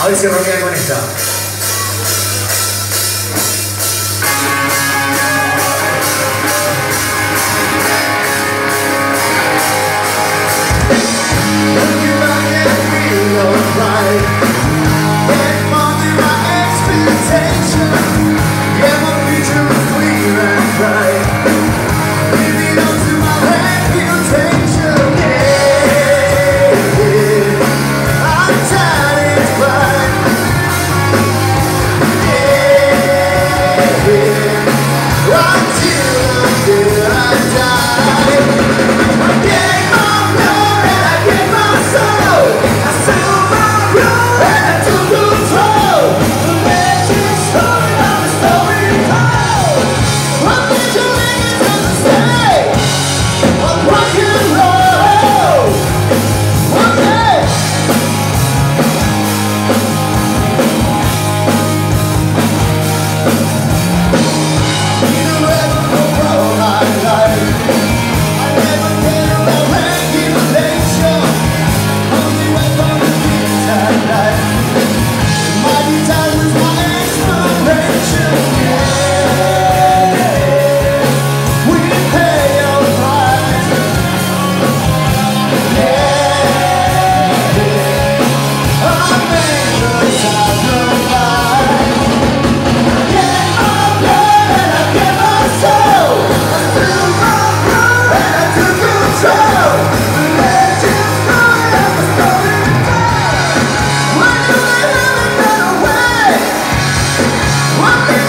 A ver si Romina conecta. ты рождаешь. Mother!